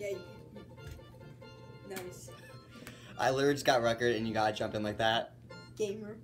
Yeah. Nice. I literally just got record and you gotta jump in like that. Gamer.